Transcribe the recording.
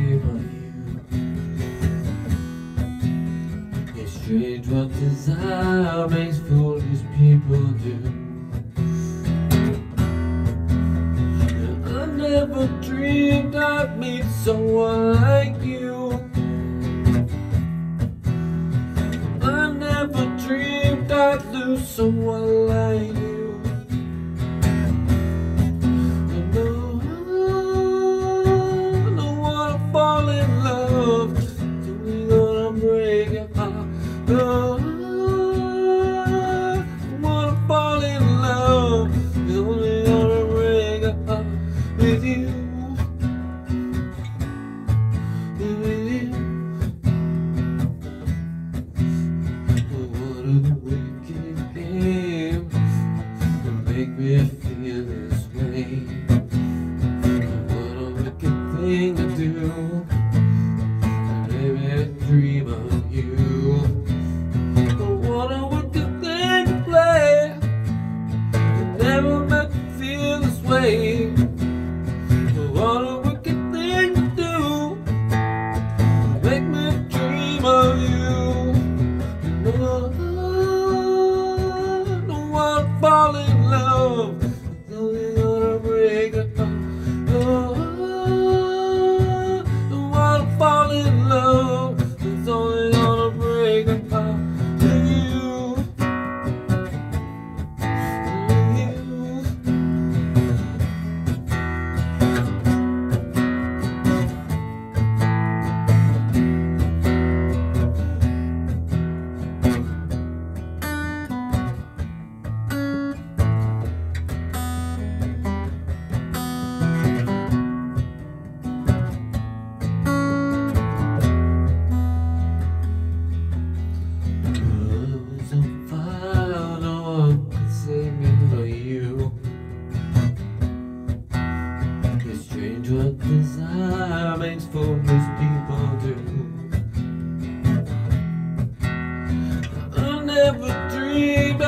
But you, It's strange what desire makes foolish people do. I never dreamed I'd meet someone like you. I never dreamed I'd lose someone like you make me feel this way. What a wicked thing to do. Maybe dream of big and. Cause I'm for most people do. I never dreamed